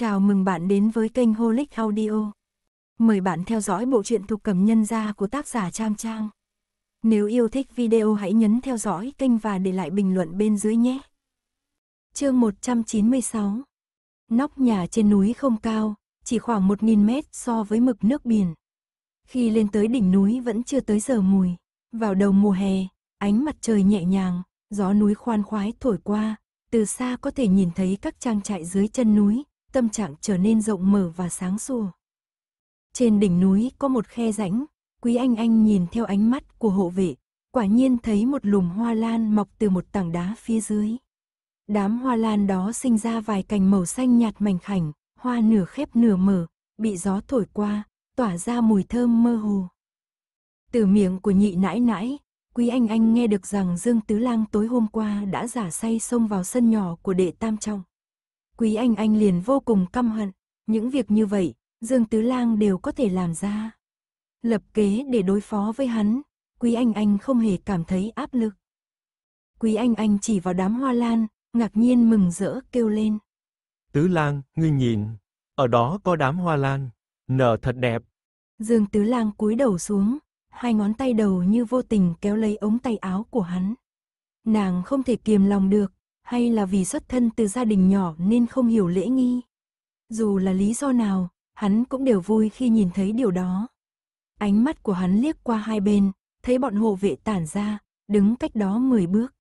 Chào mừng bạn đến với kênh Holic Audio. Mời bạn theo dõi bộ truyện thuộc cầm nhân gia của tác giả Trang Trang. Nếu yêu thích video hãy nhấn theo dõi kênh và để lại bình luận bên dưới nhé. Chương 196 Nóc nhà trên núi không cao, chỉ khoảng 1.000 mét so với mực nước biển. Khi lên tới đỉnh núi vẫn chưa tới giờ mùi. Vào đầu mùa hè, ánh mặt trời nhẹ nhàng, gió núi khoan khoái thổi qua, từ xa có thể nhìn thấy các trang trại dưới chân núi, tâm trạng trở nên rộng mở và sáng sủa. Trên đỉnh núi có một khe rãnh, Quý Anh Anh nhìn theo ánh mắt của hộ vệ, quả nhiên thấy một lùm hoa lan mọc từ một tảng đá phía dưới. Đám hoa lan đó sinh ra vài cành màu xanh nhạt mảnh khảnh, hoa nửa khép nửa mở, bị gió thổi qua, tỏa ra mùi thơm mơ hồ. Từ miệng của nhị nãi nãi, Quý Anh Anh nghe được rằng Dương Tứ Lang tối hôm qua đã giả say xông vào sân nhỏ của đệ Tam Trọng. Quý Anh Anh liền vô cùng căm hận, những việc như vậy, Dương Tứ Lang đều có thể làm ra. Lập kế để đối phó với hắn, Quý Anh Anh không hề cảm thấy áp lực. Quý Anh Anh chỉ vào đám hoa lan, ngạc nhiên mừng rỡ kêu lên. Tứ Lang, ngươi nhìn, ở đó có đám hoa lan, nở thật đẹp. Dương Tứ Lang cúi đầu xuống, hai ngón tay đầu như vô tình kéo lấy ống tay áo của hắn. Nàng không thể kiềm lòng được, hay là vì xuất thân từ gia đình nhỏ nên không hiểu lễ nghi. Dù là lý do nào, hắn cũng đều vui khi nhìn thấy điều đó. Ánh mắt của hắn liếc qua hai bên, thấy bọn hộ vệ tản ra, đứng cách đó 10 bước.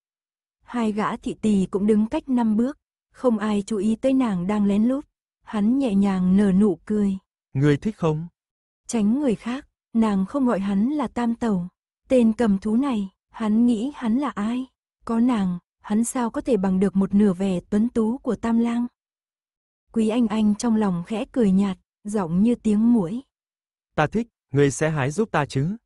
Hai gã thị tỳ cũng đứng cách 5 bước, không ai chú ý tới nàng đang lén lút. Hắn nhẹ nhàng nở nụ cười. Ngươi thích không? Tránh người khác, nàng không gọi hắn là tam tẩu. Tên cầm thú này, hắn nghĩ hắn là ai? Có nàng, hắn sao có thể bằng được một nửa vẻ tuấn tú của Tam Lang. Quý Anh Anh trong lòng khẽ cười nhạt, giọng như tiếng muỗi. Ta thích, ngươi sẽ hái giúp ta chứ?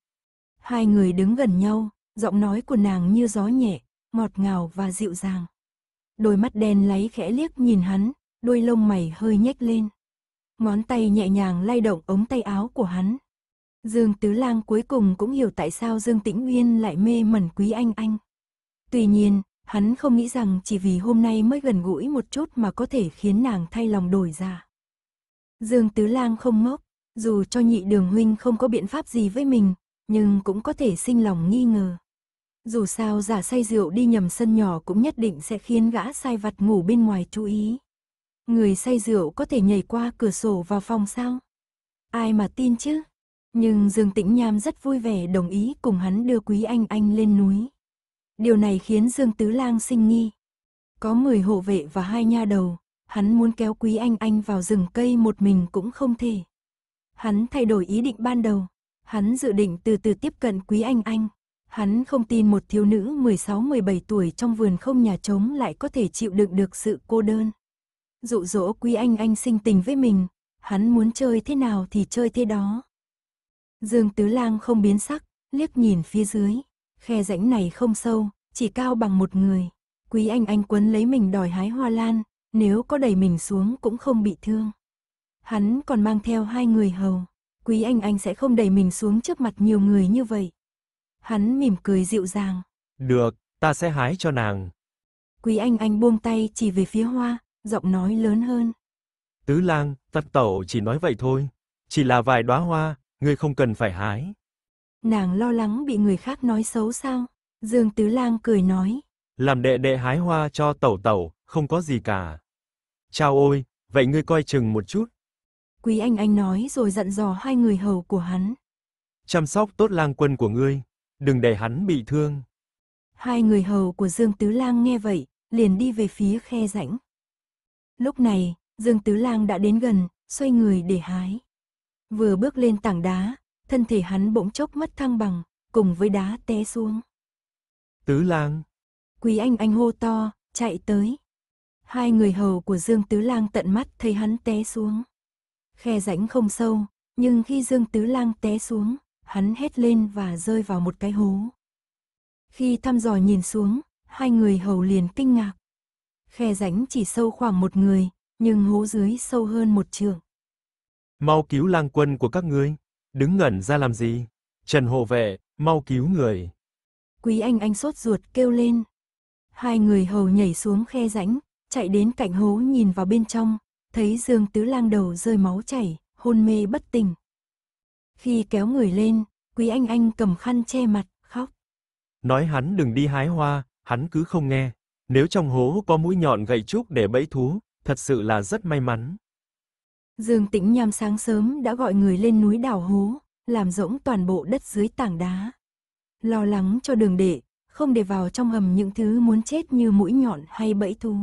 Hai người đứng gần nhau, giọng nói của nàng như gió nhẹ, ngọt ngào và dịu dàng. Đôi mắt đen láy khẽ liếc nhìn hắn, đôi lông mày hơi nhếch lên. Ngón tay nhẹ nhàng lay động ống tay áo của hắn. Dương Tứ Lang cuối cùng cũng hiểu tại sao Dương Tĩnh Nguyên lại mê mẩn Quý Anh Anh. Tuy nhiên, Hắn không nghĩ rằng chỉ vì hôm nay mới gần gũi một chút mà có thể khiến nàng thay lòng đổi ra. Dương Tứ Lang không ngốc, dù cho nhị đường huynh không có biện pháp gì với mình, nhưng cũng có thể sinh lòng nghi ngờ. Dù sao giả say rượu đi nhầm sân nhỏ cũng nhất định sẽ khiến gã sai vặt ngủ bên ngoài chú ý. Người say rượu có thể nhảy qua cửa sổ vào phòng sao? Ai mà tin chứ? Nhưng Dương Tĩnh Nham rất vui vẻ đồng ý cùng hắn đưa Quý Anh Anh lên núi. Điều này khiến Dương Tứ Lang sinh nghi. Có 10 hộ vệ và hai nha đầu, hắn muốn kéo Quý Anh Anh vào rừng cây một mình cũng không thể. Hắn thay đổi ý định ban đầu, hắn dự định từ từ tiếp cận Quý Anh Anh. Hắn không tin một thiếu nữ 16-17 tuổi trong vườn không nhà trống lại có thể chịu đựng được sự cô đơn. Dụ dỗ Quý Anh Anh sinh tình với mình, hắn muốn chơi thế nào thì chơi thế đó. Dương Tứ Lang không biến sắc, liếc nhìn phía dưới. Khe rãnh này không sâu, chỉ cao bằng một người. Quý anh anh quấn lấy mình đòi hái hoa lan, nếu có đẩy mình xuống cũng không bị thương. Hắn còn mang theo hai người hầu. Quý anh anh sẽ không đẩy mình xuống trước mặt nhiều người như vậy. Hắn mỉm cười dịu dàng. Được, ta sẽ hái cho nàng. Quý anh anh buông tay chỉ về phía hoa, giọng nói lớn hơn. Tứ lang, tật tẩu chỉ nói vậy thôi. Chỉ là vài đóa hoa, ngươi không cần phải hái. Nàng lo lắng bị người khác nói xấu sao? Dương Tứ Lang cười nói. Làm đệ đệ hái hoa cho tẩu tẩu, không có gì cả. Chào ôi, vậy ngươi coi chừng một chút. Quý Anh Anh nói rồi dặn dò hai người hầu của hắn. Chăm sóc tốt lang quân của ngươi, đừng để hắn bị thương. Hai người hầu của Dương Tứ Lang nghe vậy, liền đi về phía khe rãnh. Lúc này, Dương Tứ Lang đã đến gần, xoay người để hái. Vừa bước lên tảng đá, thân thể hắn bỗng chốc mất thăng bằng, cùng với đá té xuống. Tứ lang. Quý anh anh hô to, chạy tới. Hai người hầu của Dương Tứ Lang tận mắt thấy hắn té xuống. Khe rãnh không sâu, nhưng khi Dương Tứ Lang té xuống, hắn hét lên và rơi vào một cái hố. Khi thăm dò nhìn xuống, hai người hầu liền kinh ngạc. Khe rãnh chỉ sâu khoảng một người, nhưng hố dưới sâu hơn một trượng. Mau cứu lang quân của các ngươi. Đứng ngẩn ra làm gì? Trần hộ vệ, mau cứu người. Quý anh anh sốt ruột kêu lên. Hai người hầu nhảy xuống khe rãnh, chạy đến cạnh hố nhìn vào bên trong, thấy Dương Tứ Lang đầu rơi máu chảy, hôn mê bất tỉnh. Khi kéo người lên, Quý Anh Anh cầm khăn che mặt, khóc. Nói hắn đừng đi hái hoa, hắn cứ không nghe. Nếu trong hố có mũi nhọn gậy trúc để bẫy thú, thật sự là rất may mắn. Dương Tĩnh Nham sáng sớm đã gọi người lên núi đào hố, làm rỗng toàn bộ đất dưới tảng đá. Lo lắng cho đường đệ, không để vào trong hầm những thứ muốn chết như mũi nhọn hay bẫy thú.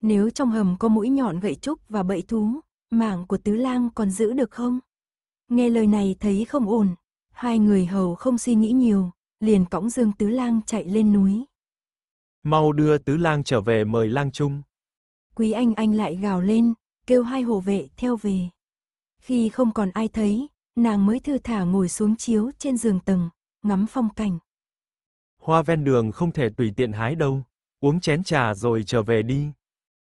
Nếu trong hầm có mũi nhọn gậy trúc và bẫy thú, mạng của tứ lang còn giữ được không? Nghe lời này thấy không ổn, hai người hầu không suy nghĩ nhiều, liền cõng Dương Tứ Lang chạy lên núi. Mau đưa Tứ Lang trở về mời Lang Trung. Quý Anh Anh lại gào lên, kêu hai hộ vệ theo về. Khi không còn ai thấy, nàng mới thư thả ngồi xuống chiếu trên giường tầng, ngắm phong cảnh. Hoa ven đường không thể tùy tiện hái đâu, uống chén trà rồi trở về đi.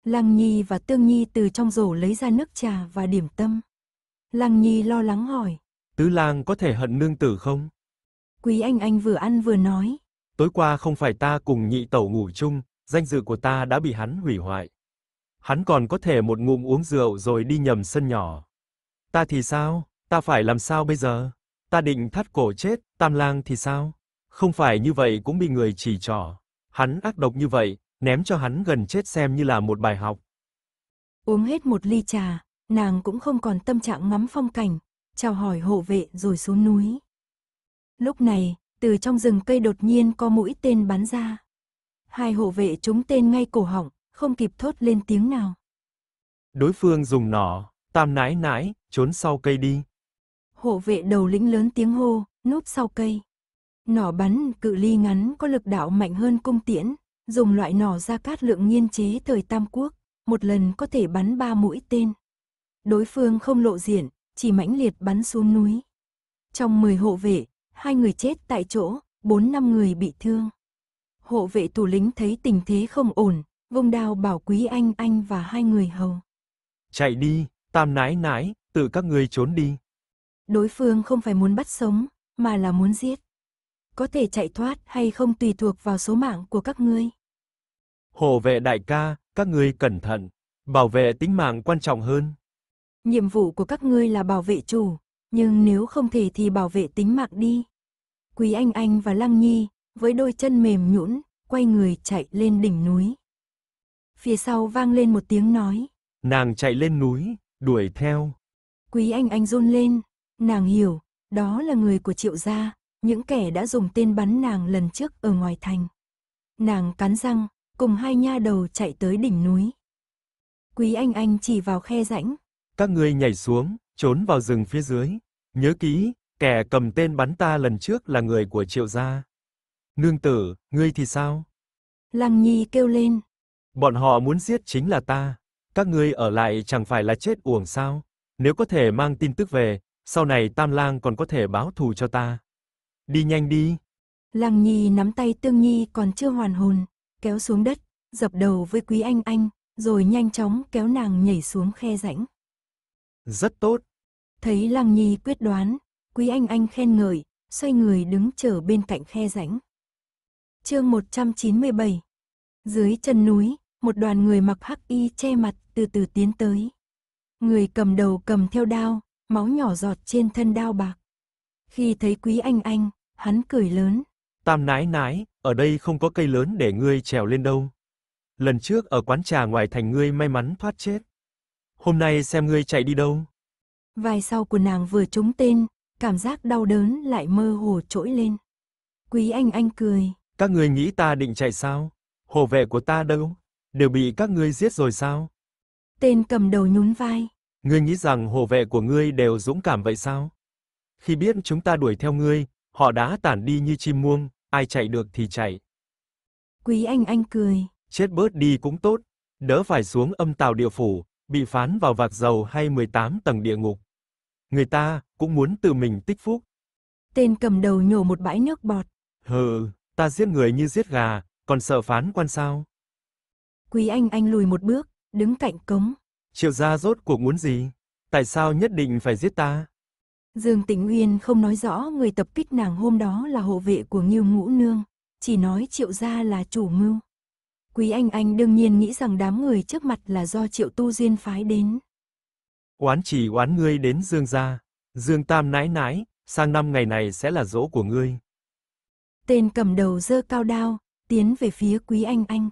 Lăng Nhi và Tương Nhi từ trong rổ lấy ra nước trà và điểm tâm. Lăng Nhi lo lắng hỏi. Tứ lang có thể hận nương tử không? Quý Anh Anh vừa ăn vừa nói. Tối qua không phải ta cùng nhị tẩu ngủ chung, danh dự của ta đã bị hắn hủy hoại. Hắn còn có thể một ngụm uống rượu rồi đi nhầm sân nhỏ. Ta thì sao? Ta phải làm sao bây giờ? Ta định thắt cổ chết, tam lang thì sao? Không phải như vậy cũng bị người chỉ trỏ. Hắn ác độc như vậy, ném cho hắn gần chết xem như là một bài học. Uống hết một ly trà, nàng cũng không còn tâm trạng ngắm phong cảnh, chào hỏi hộ vệ rồi xuống núi. Lúc này, từ trong rừng cây đột nhiên có mũi tên bắn ra. Hai hộ vệ trúng tên ngay cổ họng, không kịp thốt lên tiếng nào. Đối phương dùng nỏ, tam nãi nãi, trốn sau cây đi. Hộ vệ đầu lĩnh lớn tiếng hô, núp sau cây. Nỏ bắn cự ly ngắn có lực đạo mạnh hơn cung tiễn, dùng loại nỏ ra cát lượng nghiên chế thời Tam Quốc, một lần có thể bắn ba mũi tên. Đối phương không lộ diện, chỉ mãnh liệt bắn xuống núi. Trong 10 hộ vệ, hai người chết tại chỗ, 4 năm người bị thương. Hộ vệ thủ lĩnh thấy tình thế không ổn, vung đao bảo Quý Anh Anh và hai người hầu. Chạy đi, tam nãi nãi, tự các ngươi trốn đi. Đối phương không phải muốn bắt sống, mà là muốn giết. Có thể chạy thoát hay không tùy thuộc vào số mạng của các ngươi. Hộ vệ đại ca, các ngươi cẩn thận, bảo vệ tính mạng quan trọng hơn. Nhiệm vụ của các ngươi là bảo vệ chủ, nhưng nếu không thể thì bảo vệ tính mạng đi. Quý Anh Anh và Lăng Nhi, với đôi chân mềm nhũn, quay người chạy lên đỉnh núi. Phía sau vang lên một tiếng nói. Nàng chạy lên núi, đuổi theo. Quý Anh Anh run lên, nàng hiểu, đó là người của triệu gia, những kẻ đã dùng tên bắn nàng lần trước ở ngoài thành. Nàng cắn răng, cùng hai nha đầu chạy tới đỉnh núi. Quý Anh Anh chỉ vào khe rãnh. Các ngươi nhảy xuống, trốn vào rừng phía dưới. Nhớ kỹ, kẻ cầm tên bắn ta lần trước là người của triệu gia. Nương tử, ngươi thì sao? Lăng Nhi kêu lên. Bọn họ muốn giết chính là ta. Các ngươi ở lại chẳng phải là chết uổng sao? Nếu có thể mang tin tức về, sau này Tam Lang còn có thể báo thù cho ta. Đi nhanh đi. Lăng Nhi nắm tay Tương Nhi còn chưa hoàn hồn, kéo xuống đất, dập đầu với Quý Anh Anh, rồi nhanh chóng kéo nàng nhảy xuống khe rãnh. Rất tốt. Thấy Lăng Nhi quyết đoán, Quý Anh Anh khen ngợi, xoay người đứng chờ bên cạnh khe rãnh. Chương 197. Dưới chân núi, một đoàn người mặc hắc y che mặt từ từ tiến tới. Người cầm đầu cầm theo đao, máu nhỏ giọt trên thân đao bạc. Khi thấy Quý Anh Anh, hắn cười lớn. Tam nái nái, ở đây không có cây lớn để ngươi trèo lên đâu. Lần trước ở quán trà ngoài thành ngươi may mắn thoát chết. Hôm nay xem ngươi chạy đi đâu. Vai sau của nàng vừa trúng tên, cảm giác đau đớn lại mơ hồ trỗi lên. Quý Anh Anh cười. Các ngươi nghĩ ta định chạy sao? Hộ vệ của ta đâu? Đều bị các ngươi giết rồi sao? Tên cầm đầu nhún vai. Ngươi nghĩ rằng hộ vệ của ngươi đều dũng cảm vậy sao? Khi biết chúng ta đuổi theo ngươi, họ đã tản đi như chim muông, ai chạy được thì chạy. Quý Anh Anh cười. Chết bớt đi cũng tốt, đỡ phải xuống âm tào địa phủ, bị phán vào vạc dầu hay 18 tầng địa ngục. Người ta cũng muốn tự mình tích phúc. Tên cầm đầu nhổ một bãi nước bọt. Hừ, ta giết người như giết gà, còn sợ phán quan sao? Quý Anh Anh lùi một bước, đứng cạnh cống. Triệu gia rốt cuộc muốn gì? Tại sao nhất định phải giết ta? Dương Tĩnh Uyên không nói rõ người tập kích nàng hôm đó là hộ vệ của Ngưu Ngũ Nương, chỉ nói Triệu gia là chủ mưu. Quý Anh Anh đương nhiên nghĩ rằng đám người trước mặt là do Triệu Tu Duyên phái đến. Oán chỉ oán ngươi đến Dương gia. Dương Tam nãi nãi, sang năm ngày này sẽ là dỗ của ngươi. Tên cầm đầu dơ cao đao, tiến về phía Quý Anh Anh.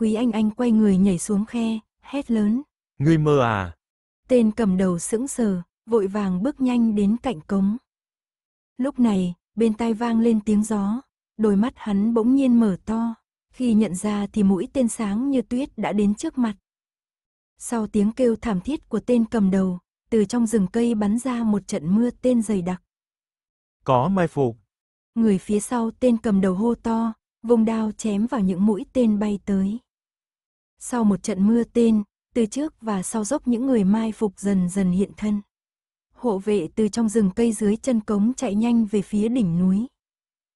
Quý Anh Anh quay người nhảy xuống khe, hét lớn. Ngươi mơ à? Tên cầm đầu sững sờ, vội vàng bước nhanh đến cạnh cống. Lúc này, bên tai vang lên tiếng gió, đôi mắt hắn bỗng nhiên mở to, khi nhận ra thì mũi tên sáng như tuyết đã đến trước mặt. Sau tiếng kêu thảm thiết của tên cầm đầu, từ trong rừng cây bắn ra một trận mưa tên dày đặc. Có mai phục. Người phía sau tên cầm đầu hô to, vùng đao chém vào những mũi tên bay tới. Sau một trận mưa tên, từ trước và sau dốc những người mai phục dần dần hiện thân. Hộ vệ từ trong rừng cây dưới chân cống chạy nhanh về phía đỉnh núi.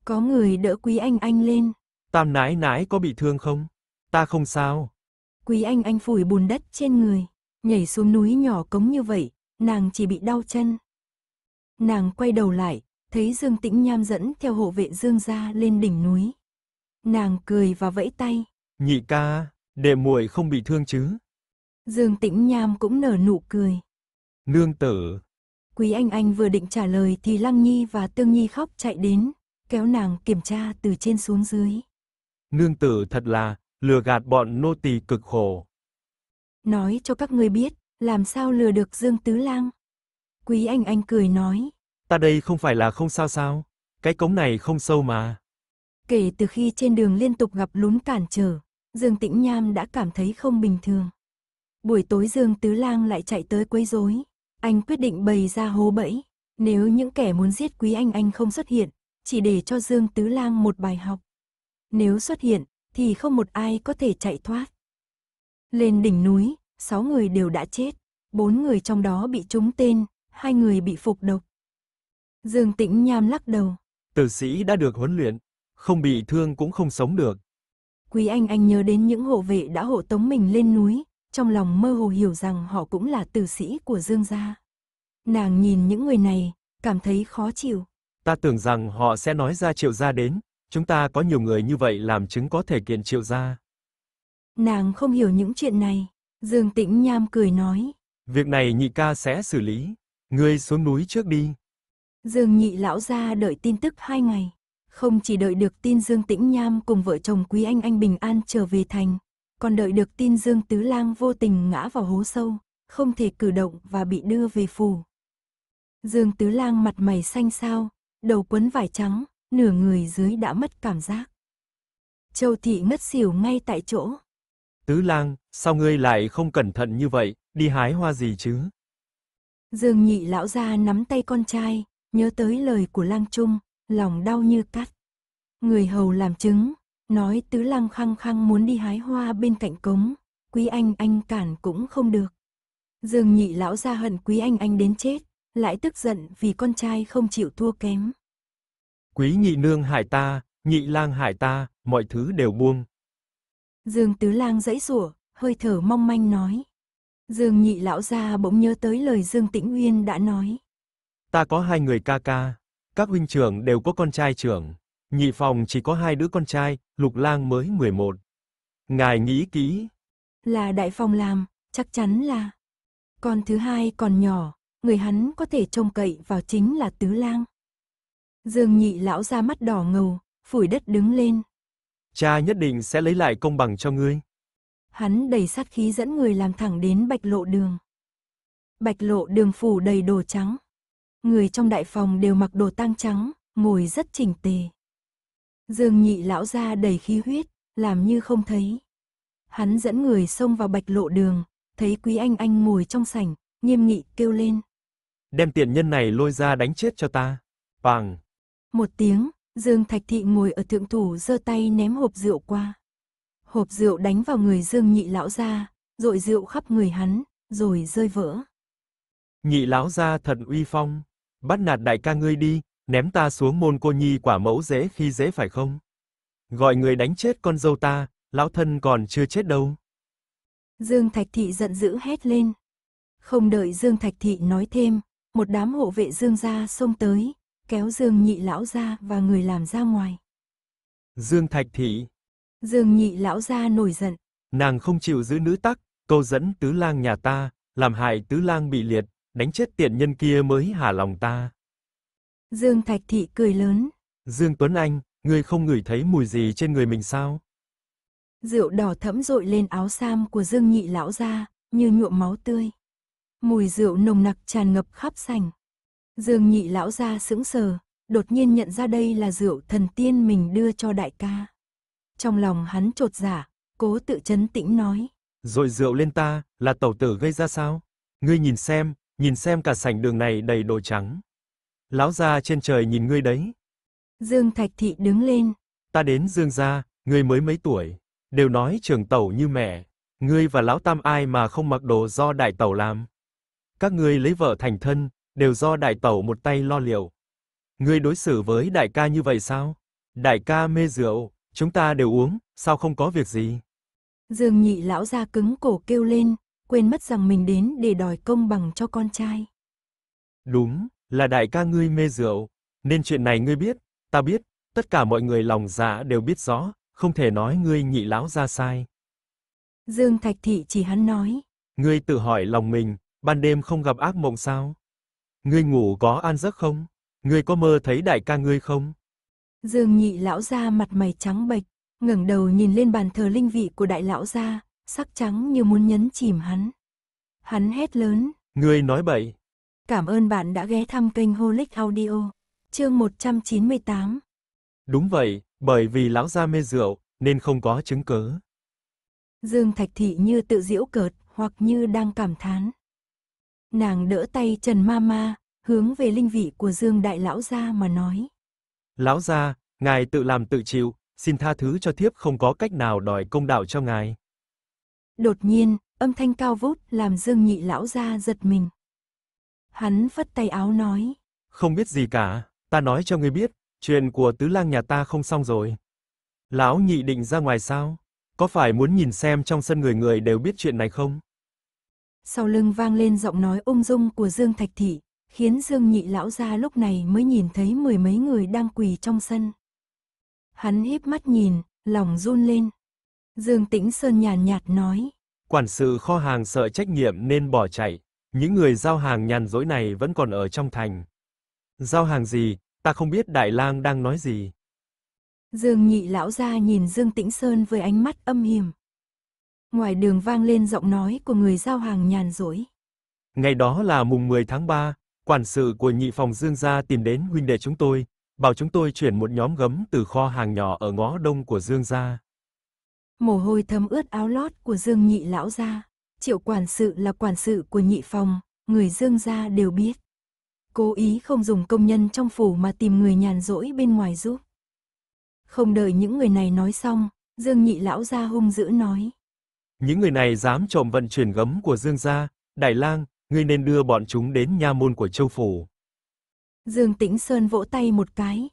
Có người đỡ Quý Anh Anh lên. Tam nãi nãi có bị thương không? Ta không sao. Quý Anh Anh phủi bùn đất trên người, nhảy xuống núi nhỏ cống như vậy, nàng chỉ bị đau chân. Nàng quay đầu lại, thấy Dương Tĩnh Nham dẫn theo hộ vệ Dương gia lên đỉnh núi. Nàng cười và vẫy tay. Nhị ca, đệ muội không bị thương chứ? Dương Tĩnh Nham cũng nở nụ cười. Nương tử. Quý Anh Anh vừa định trả lời thì Lăng Nhi và Tương Nhi khóc chạy đến, kéo nàng kiểm tra từ trên xuống dưới. Nương tử thật là, lừa gạt bọn nô tỳ cực khổ. Nói cho các ngươi biết, làm sao lừa được Dương Tứ Lang. Quý Anh Anh cười nói. Ta đây không phải là không sao sao, cái cống này không sâu mà. Kể từ khi trên đường liên tục gặp lún cản trở, Dương Tĩnh Nham đã cảm thấy không bình thường. Buổi tối Dương Tứ Lang lại chạy tới quấy rối, anh quyết định bày ra hố bẫy, nếu những kẻ muốn giết Quý Anh Anh không xuất hiện, chỉ để cho Dương Tứ Lang một bài học. Nếu xuất hiện, thì không một ai có thể chạy thoát. Lên đỉnh núi, sáu người đều đã chết, bốn người trong đó bị trúng tên, hai người bị phục độc. Dương Tĩnh Nham lắc đầu. Tử sĩ đã được huấn luyện, không bị thương cũng không sống được. Quý Anh Anh nhớ đến những hộ vệ đã hộ tống mình lên núi, trong lòng mơ hồ hiểu rằng họ cũng là tử sĩ của Dương gia. Nàng nhìn những người này, cảm thấy khó chịu. Ta tưởng rằng họ sẽ nói ra triệu gia đến, chúng ta có nhiều người như vậy làm chứng có thể kiện triệu gia. Nàng không hiểu những chuyện này, Dương Tĩnh Nham cười nói. Việc này nhị ca sẽ xử lý, ngươi xuống núi trước đi. Dương nhị lão gia đợi tin tức hai ngày, không chỉ đợi được tin Dương Tĩnh Nham cùng vợ chồng Quý Anh Anh bình an trở về thành, còn đợi được tin Dương Tứ Lang vô tình ngã vào hố sâu, không thể cử động và bị đưa về phủ. Dương Tứ Lang mặt mày xanh xao, đầu quấn vải trắng, nửa người dưới đã mất cảm giác. Châu Thị ngất xỉu ngay tại chỗ. Tứ Lang, sao ngươi lại không cẩn thận như vậy, đi hái hoa gì chứ? Dương nhị lão gia nắm tay con trai, nhớ tới lời của lang trung, lòng đau như cắt. Người hầu làm chứng, nói tứ lang khăng khăng muốn đi hái hoa bên cạnh cống, quý anh anh cản cũng không được. Dương nhị lão gia hận quý anh anh đến chết, lại tức giận vì con trai không chịu thua kém. Quý nhị nương hại ta, nhị lang hại ta, mọi thứ đều buông. Dương tứ lang dãy rủa, hơi thở mong manh nói. Dương nhị lão gia bỗng nhớ tới lời Dương Tĩnh Uyên đã nói. Ta có hai người ca ca, các huynh trưởng đều có con trai trưởng. Nhị phòng chỉ có hai đứa con trai, lục lang mới 11. Ngài nghĩ kỹ. Là đại phòng làm, chắc chắn là. Con thứ hai còn nhỏ, người hắn có thể trông cậy vào chính là tứ lang. Dương nhị lão ra mắt đỏ ngầu, phủi đất đứng lên. Cha nhất định sẽ lấy lại công bằng cho ngươi. Hắn đầy sát khí dẫn người làm thẳng đến bạch lộ đường. Bạch lộ đường phủ đầy đồ trắng. Người trong đại phòng đều mặc đồ tang trắng, ngồi rất chỉnh tề. Dương nhị lão ra đầy khí huyết, làm như không thấy. Hắn dẫn người xông vào bạch lộ đường, thấy quý anh anh ngồi trong sảnh, nghiêm nghị kêu lên. Đem tiện nhân này lôi ra đánh chết cho ta. Bằng. Một tiếng, Dương Thạch Thị ngồi ở thượng thủ giơ tay ném hộp rượu qua. Hộp rượu đánh vào người Dương nhị lão ra, rội rượu khắp người hắn, rồi rơi vỡ. Nhị lão ra thật uy phong, bắt nạt đại ca ngươi đi, ném ta xuống môn cô nhi quả mẫu dễ khi dễ phải không? Gọi người đánh chết con dâu ta, lão thân còn chưa chết đâu. Dương Thạch Thị giận dữ hét lên. Không đợi Dương Thạch Thị nói thêm, một đám hộ vệ Dương gia xông tới, kéo Dương nhị lão ra và người làm ra ngoài. Dương Thạch Thị. Dương nhị lão gia nổi giận. Nàng không chịu giữ nữ tắc, câu dẫn tứ lang nhà ta, làm hại tứ lang bị liệt, đánh chết tiện nhân kia mới hả lòng ta. Dương Thạch Thị cười lớn. Dương Tuấn Anh, ngươi không ngửi thấy mùi gì trên người mình sao? Rượu đỏ thẫm rội lên áo sam của Dương nhị lão gia, như nhuộm máu tươi. Mùi rượu nồng nặc tràn ngập khắp sảnh. Dương nhị lão gia sững sờ, đột nhiên nhận ra đây là rượu thần tiên mình đưa cho đại ca. Trong lòng hắn trột dạ, cố tự chấn tĩnh nói. Rồi rượu lên ta, là tẩu tử gây ra sao? Ngươi nhìn xem, nhìn xem cả sảnh đường này đầy đồ trắng. Lão gia trên trời nhìn ngươi đấy. Dương Thạch Thị đứng lên. Ta đến Dương gia, ngươi mới mấy tuổi, đều nói trường tẩu như mẹ. Ngươi và lão tam ai mà không mặc đồ do đại tẩu làm. Các ngươi lấy vợ thành thân, đều do đại tẩu một tay lo liệu. Ngươi đối xử với đại ca như vậy sao? Đại ca mê rượu, chúng ta đều uống, sao không có việc gì? Dương nhị lão ra cứng cổ kêu lên, quên mất rằng mình đến để đòi công bằng cho con trai. Đúng, là đại ca ngươi mê rượu, nên chuyện này ngươi biết, ta biết, tất cả mọi người lòng dạ đều biết rõ, không thể nói ngươi nhị lão ra sai. Dương Thạch Thị chỉ hắn nói. Ngươi tự hỏi lòng mình, ban đêm không gặp ác mộng sao? Ngươi ngủ có an giấc không? Ngươi có mơ thấy đại ca ngươi không? Dương nhị lão ra mặt mày trắng bệch, ngẩng đầu nhìn lên bàn thờ linh vị của đại lão gia, sắc trắng như muốn nhấn chìm hắn. Hắn hét lớn. Ngươi nói bậy. Cảm ơn bạn đã ghé thăm kênh Holic Audio. Chương 198. Đúng vậy, bởi vì lão gia mê rượu, nên không có chứng cớ. Dương Thạch Thị như tự giễu cợt, hoặc như đang cảm thán. Nàng đỡ tay Trần Ma Ma, hướng về linh vị của Dương Đại Lão gia mà nói. Lão gia, ngài tự làm tự chịu, xin tha thứ cho thiếp không có cách nào đòi công đạo cho ngài. Đột nhiên, âm thanh cao vút làm Dương Nhị Lão gia giật mình. Hắn phất tay áo nói. Không biết gì cả, ta nói cho ngươi biết, chuyện của tứ lang nhà ta không xong rồi. Lão nhị định ra ngoài sao? Có phải muốn nhìn xem trong sân người người đều biết chuyện này không? Sau lưng vang lên giọng nói ung dung của Dương Thạch Thị, khiến Dương Nhị Lão gia lúc này mới nhìn thấy mười mấy người đang quỳ trong sân. Hắn híp mắt nhìn, lòng run lên. Dương Tĩnh Sơn nhàn nhạt nói. Quản sự kho hàng sợ trách nhiệm nên bỏ chạy. Những người giao hàng nhàn dỗi này vẫn còn ở trong thành. Giao hàng gì, ta không biết Đại lang đang nói gì. Dương nhị lão ra nhìn Dương Tĩnh Sơn với ánh mắt âm hiểm. Ngoài đường vang lên giọng nói của người giao hàng nhàn rỗi. Ngày đó là mùng 10 tháng 3, quản sự của nhị phòng Dương gia tìm đến huynh đệ chúng tôi, bảo chúng tôi chuyển một nhóm gấm từ kho hàng nhỏ ở ngõ đông của Dương gia. Mồ hôi thấm ướt áo lót của Dương nhị lão gia. Triệu quản sự là quản sự của nhị phòng, người Dương gia đều biết. Cố ý không dùng công nhân trong phủ mà tìm người nhàn rỗi bên ngoài giúp. Không đợi những người này nói xong, Dương nhị lão gia hung dữ nói. Những người này dám trộm vận chuyển gấm của Dương gia, Đại lang, ngươi nên đưa bọn chúng đến nha môn của châu phủ. Dương Tĩnh Sơn vỗ tay một cái.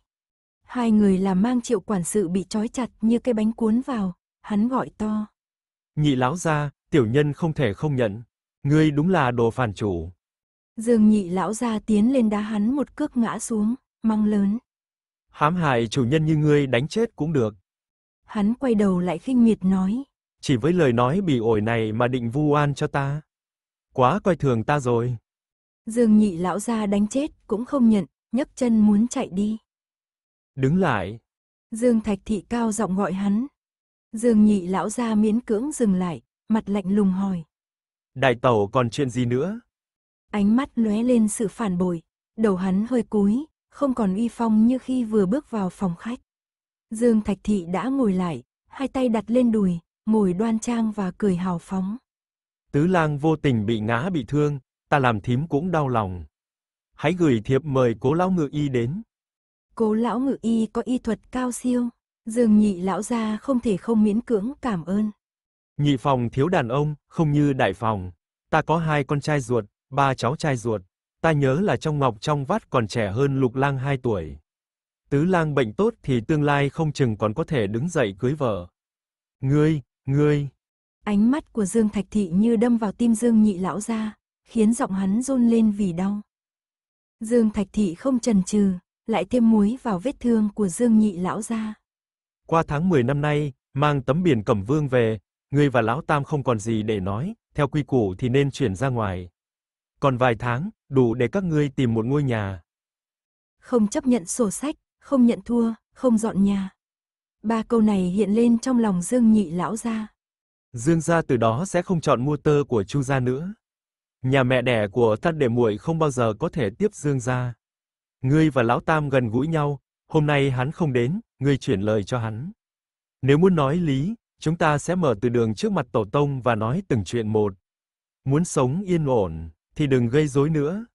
Hai người làm mang triệu quản sự bị trói chặt như cây bánh cuốn vào, hắn gọi to. Nhị lão gia, tiểu nhân không thể không nhận. Ngươi đúng là đồ phản chủ. Dương nhị lão gia tiến lên đá hắn một cước ngã xuống, măng lớn. Hãm hại chủ nhân như ngươi đánh chết cũng được. Hắn quay đầu lại khinh miệt nói. Chỉ với lời nói bị ổi này mà định vu oan cho ta. Quá coi thường ta rồi. Dương nhị lão gia đánh chết cũng không nhận, nhấc chân muốn chạy đi. Đứng lại. Dương Thạch Thị cao giọng gọi hắn. Dương nhị lão gia miễn cưỡng dừng lại, mặt lạnh lùng hỏi. Đại tẩu còn chuyện gì nữa? Ánh mắt lóe lên sự phản bội, đầu hắn hơi cúi, không còn uy phong như khi vừa bước vào phòng khách. Dương Thạch Thị đã ngồi lại, hai tay đặt lên đùi, ngồi đoan trang và cười hào phóng. Tứ lang vô tình bị ngã bị thương, ta làm thím cũng đau lòng. Hãy gửi thiệp mời cố lão ngự y đến. Cố lão ngự y có y thuật cao siêu, Dương nhị lão gia không thể không miễn cưỡng cảm ơn. Nhị phòng thiếu đàn ông, không như đại phòng. Ta có hai con trai ruột, ba cháu trai ruột. Ta nhớ là trong ngọc trong vắt còn trẻ hơn lục lang 2 tuổi. Tứ lang bệnh tốt thì tương lai không chừng còn có thể đứng dậy cưới vợ. Ngươi, ngươi. Ánh mắt của Dương Thạch Thị như đâm vào tim Dương nhị lão gia, khiến giọng hắn run lên vì đau. Dương Thạch Thị không chần chừ, lại thêm muối vào vết thương của Dương nhị lão gia. Qua tháng 10 năm nay, mang tấm biển cẩm vương về, ngươi và lão tam không còn gì để nói, theo quy củ thì nên chuyển ra ngoài. Còn vài tháng, đủ để các ngươi tìm một ngôi nhà. Không chấp nhận sổ sách, không nhận thua, không dọn nhà. Ba câu này hiện lên trong lòng Dương Nhị lão gia. Dương gia từ đó sẽ không chọn mua tơ của Chu gia nữa. Nhà mẹ đẻ của ta đệ muội không bao giờ có thể tiếp Dương gia. Ngươi và lão tam gần gũi nhau, hôm nay hắn không đến, ngươi chuyển lời cho hắn. Nếu muốn nói lý, chúng ta sẽ mở từ đường trước mặt tổ tông và nói từng chuyện một. Muốn sống yên ổn, thì đừng gây rối nữa.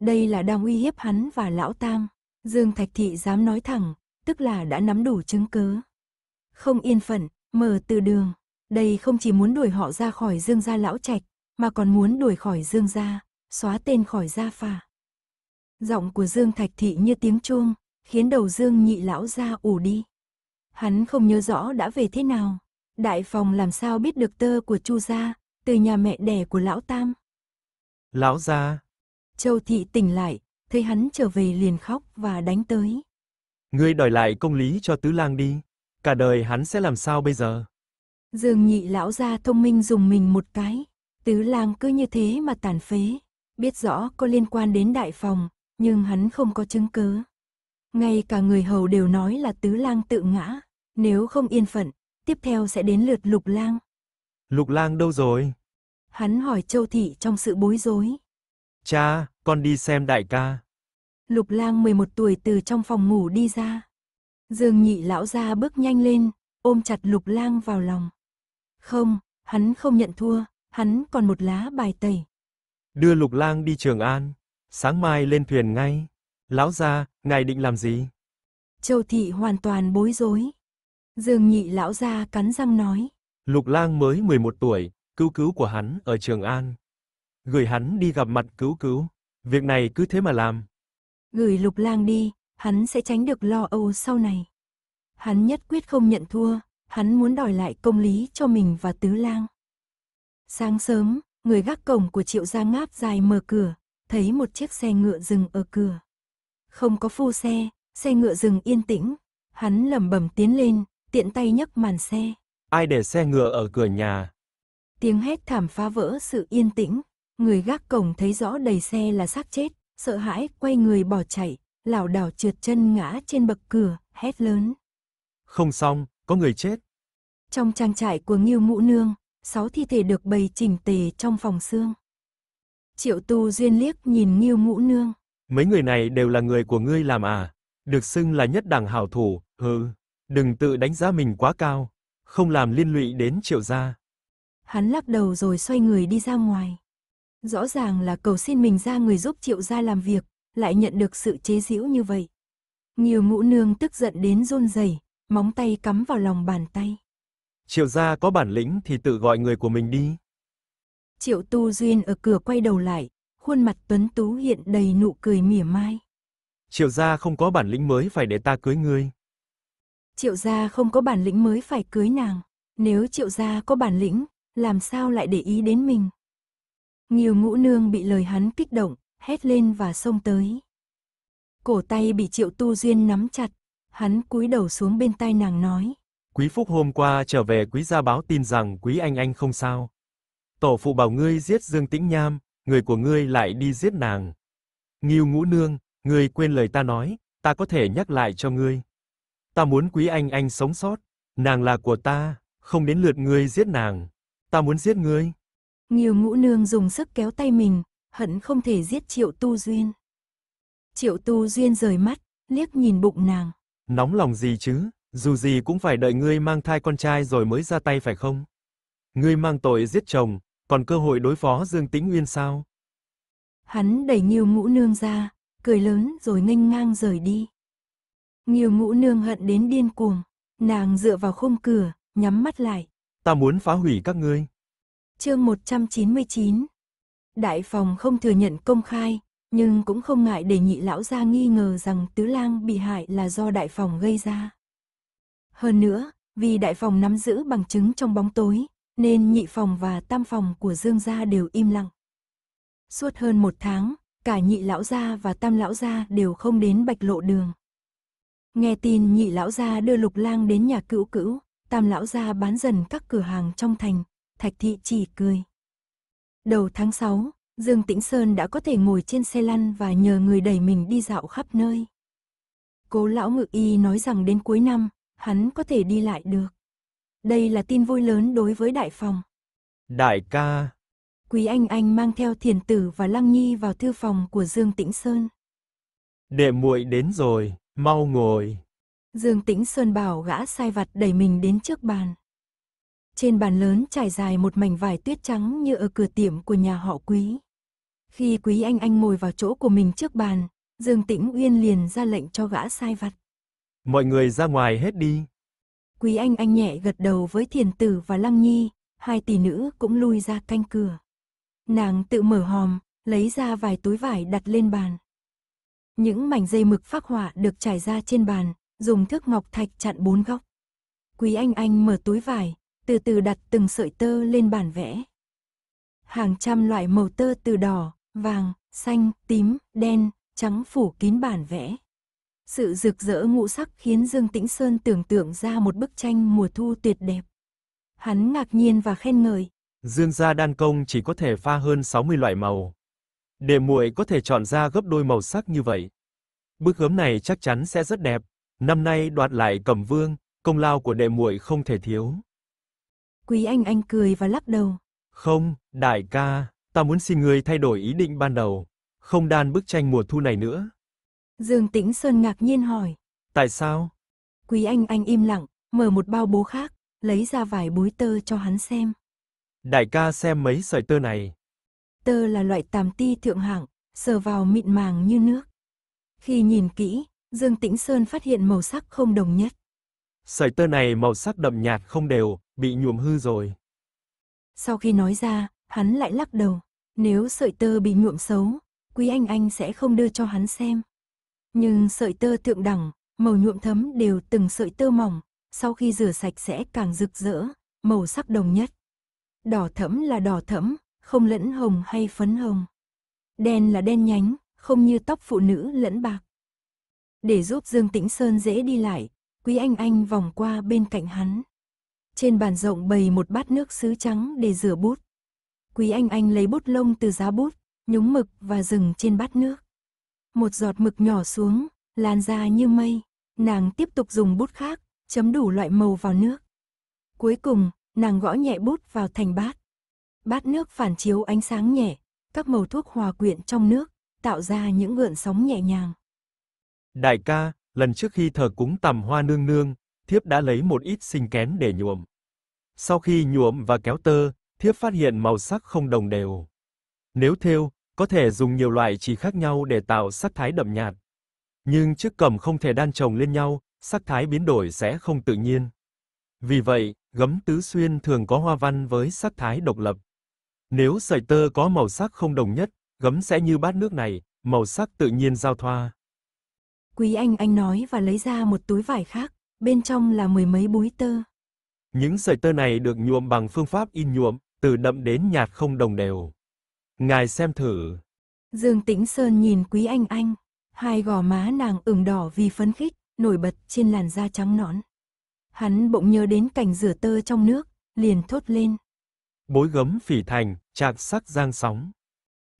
Đây là đang uy hiếp hắn và lão tam. Dương Thạch Thị dám nói thẳng, tức là đã nắm đủ chứng cứ. Không yên phận, mở từ đường. Đây không chỉ muốn đuổi họ ra khỏi Dương gia lão trạch, mà còn muốn đuổi khỏi Dương gia, xóa tên khỏi gia phả. Giọng của Dương Thạch Thị như tiếng chuông, khiến đầu Dương nhị lão gia ủ đi. Hắn không nhớ rõ đã về thế nào. Đại phòng làm sao biết được tơ của Chu gia, từ nhà mẹ đẻ của lão Tam. Lão gia. Châu Thị tỉnh lại, thấy hắn trở về liền khóc và đánh tới. Ngươi đòi lại công lý cho tứ lang đi. Cả đời hắn sẽ làm sao bây giờ? Dương nhị lão gia thông minh dùng mình một cái. Tứ lang cứ như thế mà tàn phế. Biết rõ có liên quan đến đại phòng, nhưng hắn không có chứng cứ. Ngay cả người hầu đều nói là tứ lang tự ngã. Nếu không yên phận, tiếp theo sẽ đến lượt lục lang. Lục lang đâu rồi? Hắn hỏi Châu Thị trong sự bối rối. Cha, con đi xem đại ca. Lục lang 11 tuổi từ trong phòng ngủ đi ra. Dương nhị lão ra bước nhanh lên, ôm chặt lục lang vào lòng. Không, hắn không nhận thua, hắn còn một lá bài tẩy. Đưa lục lang đi Trường An, sáng mai lên thuyền ngay. Lão gia, ngài định làm gì? Châu thị hoàn toàn bối rối. Dương nhị lão gia cắn răng nói. Lục lang mới 11 tuổi, cứu cứu của hắn ở Trường An. Gửi hắn đi gặp mặt cứu cứu. Việc này cứ thế mà làm. Gửi lục lang đi, hắn sẽ tránh được lo âu sau này. Hắn nhất quyết không nhận thua, hắn muốn đòi lại công lý cho mình và tứ lang. Sáng sớm, người gác cổng của triệu gia ngáp dài mở cửa, thấy một chiếc xe ngựa dừng ở cửa. Không có phu xe, xe ngựa dừng yên tĩnh, hắn lẩm bẩm tiến lên, tiện tay nhấc màn xe. Ai để xe ngựa ở cửa nhà? Tiếng hét thảm phá vỡ sự yên tĩnh, người gác cổng thấy rõ đầy xe là xác chết, sợ hãi quay người bỏ chạy, lảo đảo trượt chân ngã trên bậc cửa, hét lớn. Không xong, có người chết. Trong trang trại của Ngưu Ngũ Nương, sáu thi thể được bày chỉnh tề trong phòng xương. Triệu Tu duyên liếc nhìn Ngưu Ngũ Nương. Mấy người này đều là người của ngươi làm à? Được xưng là nhất đẳng hảo thủ, hừ, đừng tự đánh giá mình quá cao, không làm liên lụy đến triệu gia. Hắn lắc đầu rồi xoay người đi ra ngoài. Rõ ràng là cầu xin mình ra người giúp triệu gia làm việc, lại nhận được sự chế giễu như vậy. Nhiều ngũ nương tức giận đến run rẩy, móng tay cắm vào lòng bàn tay. Triệu gia có bản lĩnh thì tự gọi người của mình đi. Triệu Tu Duyên ở cửa quay đầu lại, khuôn mặt tuấn tú hiện đầy nụ cười mỉa mai. Triệu gia không có bản lĩnh mới phải để ta cưới ngươi. Triệu gia không có bản lĩnh mới phải cưới nàng. Nếu triệu gia có bản lĩnh, làm sao lại để ý đến mình? Nhiều ngũ nương bị lời hắn kích động, hét lên và xông tới. Cổ tay bị triệu tu duyên nắm chặt, hắn cúi đầu xuống bên tai nàng nói. Quý Phúc hôm qua trở về quý gia báo tin rằng quý anh anh không sao. Tổ phụ bảo ngươi giết Dương Tĩnh Nham, người của ngươi lại đi giết nàng. Nghiêu ngũ nương, ngươi quên lời ta nói, ta có thể nhắc lại cho ngươi. Ta muốn quý anh anh sống sót, nàng là của ta, không đến lượt ngươi giết nàng. Ta muốn giết ngươi. Nghiêu ngũ nương dùng sức kéo tay mình, hận không thể giết triệu tu duyên. Triệu tu duyên rời mắt, liếc nhìn bụng nàng. Nóng lòng gì chứ, dù gì cũng phải đợi ngươi mang thai con trai rồi mới ra tay phải không? Ngươi mang tội giết chồng, còn cơ hội đối phó Dương Tĩnh Nguyên sao? Hắn đẩy Nghiêu Ngũ Nương ra, cười lớn rồi nghênh ngang rời đi. Nghiêu Ngũ Nương hận đến điên cuồng, nàng dựa vào khung cửa, nhắm mắt lại. Ta muốn phá hủy các ngươi. Chương 199. Đại phòng không thừa nhận công khai, nhưng cũng không ngại để nhị lão gia nghi ngờ rằng Tứ Lang bị hại là do đại phòng gây ra. Hơn nữa, vì đại phòng nắm giữ bằng chứng trong bóng tối, nên nhị phòng và tam phòng của Dương gia đều im lặng. Suốt hơn một tháng, cả nhị lão gia và tam lão gia đều không đến bạch lộ đường. Nghe tin nhị lão gia đưa lục lang đến nhà cữu cữu, tam lão gia bán dần các cửa hàng trong thành, Thạch Thị chỉ cười. Đầu tháng 6, Dương Tĩnh Sơn đã có thể ngồi trên xe lăn và nhờ người đẩy mình đi dạo khắp nơi. Cố lão ngự y nói rằng đến cuối năm, hắn có thể đi lại được. Đây là tin vui lớn đối với đại phòng. Đại ca, Quý Anh Anh mang theo thiền tử và Lăng Nhi vào thư phòng của Dương Tĩnh Sơn. đệ muội đến rồi, mau ngồi. Dương Tĩnh Sơn bảo gã sai vặt đẩy mình đến trước bàn. Trên bàn lớn trải dài một mảnh vải tuyết trắng như ở cửa tiệm của nhà họ Quý. Khi Quý Anh Anh ngồi vào chỗ của mình trước bàn, Dương Tĩnh Uyên liền ra lệnh cho gã sai vặt. Mọi người ra ngoài hết đi. Quý Anh Anh nhẹ gật đầu với thiền tử và Lăng Nhi, hai tỷ nữ cũng lui ra canh cửa. Nàng tự mở hòm, lấy ra vài túi vải đặt lên bàn. Những mảnh dây mực phác họa được trải ra trên bàn, dùng thước ngọc thạch chặn bốn góc. Quý Anh Anh mở túi vải, từ từ đặt từng sợi tơ lên bản vẽ. Hàng trăm loại màu tơ từ đỏ, vàng, xanh, tím, đen, trắng phủ kín bản vẽ. Sự rực rỡ ngũ sắc khiến Dương Tĩnh Sơn tưởng tượng ra một bức tranh mùa thu tuyệt đẹp. Hắn ngạc nhiên và khen ngợi. Dương gia đan công chỉ có thể pha hơn 60 loại màu. Đệ muội có thể chọn ra gấp đôi màu sắc như vậy. Bức gấm này chắc chắn sẽ rất đẹp. Năm nay đoạt lại Cẩm Vương, công lao của đệ muội không thể thiếu. Quý Anh Anh cười và lắc đầu. Không, đại ca, ta muốn xin ngươi thay đổi ý định ban đầu, không đan bức tranh mùa thu này nữa. Dương Tĩnh Sơn ngạc nhiên hỏi. Tại sao? Quý Anh Anh im lặng, mở một bao bố khác, lấy ra vài búi tơ cho hắn xem. Đại ca xem mấy sợi tơ này. Tơ là loại tàm ti thượng hạng, sờ vào mịn màng như nước. Khi nhìn kỹ, Dương Tĩnh Sơn phát hiện màu sắc không đồng nhất. Sợi tơ này màu sắc đậm nhạt không đều, bị nhuộm hư rồi. Sau khi nói ra, hắn lại lắc đầu. Nếu sợi tơ bị nhuộm xấu, Quý Anh Anh sẽ không đưa cho hắn xem. Nhưng sợi tơ thượng đẳng, màu nhuộm thấm đều từng sợi tơ mỏng, sau khi rửa sạch sẽ càng rực rỡ, màu sắc đồng nhất. Đỏ thẫm là đỏ thẫm, không lẫn hồng hay phấn hồng. Đen là đen nhánh, không như tóc phụ nữ lẫn bạc. Để giúp Dương Tĩnh Sơn dễ đi lại, Quý Anh Anh vòng qua bên cạnh hắn. Trên bàn rộng bày một bát nước sứ trắng để rửa bút. Quý Anh Anh lấy bút lông từ giá bút, nhúng mực và dừng trên bát nước. Một giọt mực nhỏ xuống, lan ra như mây. Nàng tiếp tục dùng bút khác, chấm đủ loại màu vào nước. Cuối cùng, nàng gõ nhẹ bút vào thành bát. Bát nước phản chiếu ánh sáng nhẹ, các màu thuốc hòa quyện trong nước, tạo ra những gợn sóng nhẹ nhàng. Đại ca, lần trước khi thờ cúng tầm hoa nương nương, thiếp đã lấy một ít sinh kén để nhuộm. Sau khi nhuộm và kéo tơ, thiếp phát hiện màu sắc không đồng đều. Nếu thêu, có thể dùng nhiều loại chỉ khác nhau để tạo sắc thái đậm nhạt. Nhưng chiếc cầm không thể đan chồng lên nhau, sắc thái biến đổi sẽ không tự nhiên. Vì vậy, gấm tứ xuyên thường có hoa văn với sắc thái độc lập. Nếu sợi tơ có màu sắc không đồng nhất, gấm sẽ như bát nước này, màu sắc tự nhiên giao thoa. Quý Anh Anh nói và lấy ra một túi vải khác, bên trong là mười mấy búi tơ. Những sợi tơ này được nhuộm bằng phương pháp in nhuộm, từ đậm đến nhạt không đồng đều. Ngài xem thử. Dương Tĩnh Sơn nhìn Quý Anh Anh, hai gò má nàng ửng đỏ vì phấn khích, nổi bật trên làn da trắng nõn. Hắn bỗng nhớ đến cảnh rửa tơ trong nước, liền thốt lên. Bối gấm phỉ thành, trạc sắc giang sóng.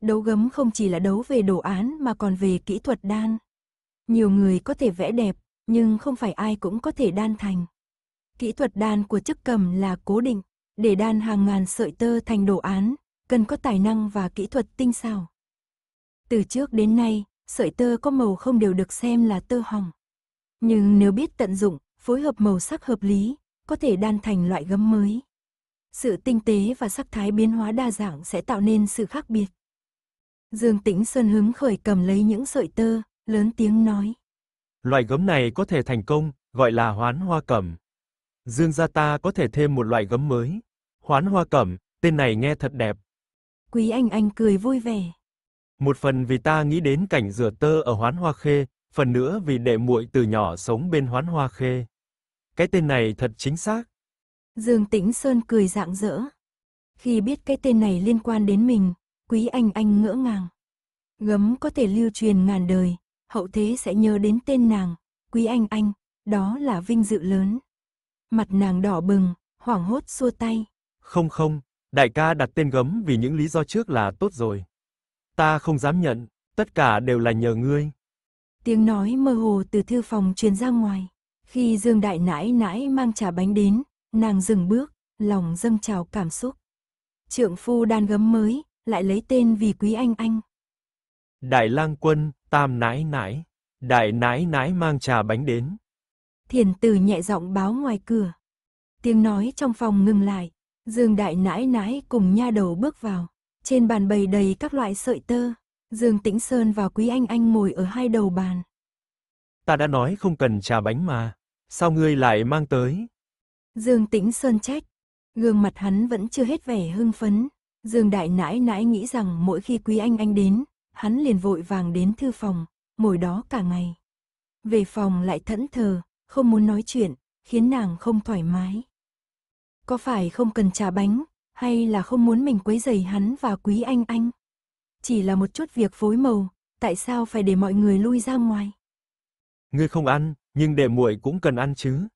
Đấu gấm không chỉ là đấu về đồ án mà còn về kỹ thuật đan. Nhiều người có thể vẽ đẹp, nhưng không phải ai cũng có thể đan thành. Kỹ thuật đan của chức cầm là cố định, để đan hàng ngàn sợi tơ thành đồ án, cần có tài năng và kỹ thuật tinh xảo. Từ trước đến nay, sợi tơ có màu không đều được xem là tơ hỏng. Nhưng nếu biết tận dụng, phối hợp màu sắc hợp lý, có thể đan thành loại gấm mới. Sự tinh tế và sắc thái biến hóa đa dạng sẽ tạo nên sự khác biệt. Dương Tĩnh Sơn hứng khởi cầm lấy những sợi tơ, lớn tiếng nói. Loại gấm này có thể thành công, gọi là hoán hoa cẩm. Dương gia ta có thể thêm một loại gấm mới. Hoán hoa cẩm, tên này nghe thật đẹp. Quý Anh Anh cười vui vẻ. Một phần vì ta nghĩ đến cảnh rửa tơ ở hoán hoa khê, phần nữa vì đệ muội từ nhỏ sống bên hoán hoa khê. Cái tên này thật chính xác. Dương Tĩnh Sơn cười rạng rỡ. Khi biết cái tên này liên quan đến mình, Quý Anh Anh ngỡ ngàng. Gấm có thể lưu truyền ngàn đời, hậu thế sẽ nhớ đến tên nàng, Quý Anh Anh, đó là vinh dự lớn. Mặt nàng đỏ bừng, hoảng hốt xua tay. Không không, đại ca đặt tên gấm vì những lý do trước là tốt rồi. Ta không dám nhận, tất cả đều là nhờ ngươi. Tiếng nói mơ hồ từ thư phòng truyền ra ngoài. Khi Dương Đại nãi nãi mang trà bánh đến, nàng dừng bước, lòng dâng trào cảm xúc. Trượng phu đan gấm mới, lại lấy tên vì quý anh anh. Đại lang quân, tam nãi nãi, đại nãi nãi mang trà bánh đến. Thiền tử nhẹ giọng báo ngoài cửa. Tiếng nói trong phòng ngừng lại, Dương Đại nãi nãi cùng nha đầu bước vào. Trên bàn bày đầy các loại sợi tơ, Dương Tĩnh Sơn và Quý Anh Anh ngồi ở hai đầu bàn. Ta đã nói không cần trà bánh mà, sao ngươi lại mang tới? Dương Tĩnh Sơn trách, gương mặt hắn vẫn chưa hết vẻ hưng phấn. Dương Đại nãi nãi nghĩ rằng mỗi khi Quý Anh Anh đến, hắn liền vội vàng đến thư phòng, ngồi đó cả ngày. Về phòng lại thẫn thờ, không muốn nói chuyện, khiến nàng không thoải mái. Có phải không cần trà bánh, hay là không muốn mình quấy rầy hắn và Quý Anh Anh? Chỉ là một chút việc phối màu, tại sao phải để mọi người lui ra ngoài? Ngươi không ăn, nhưng đệ muội cũng cần ăn chứ.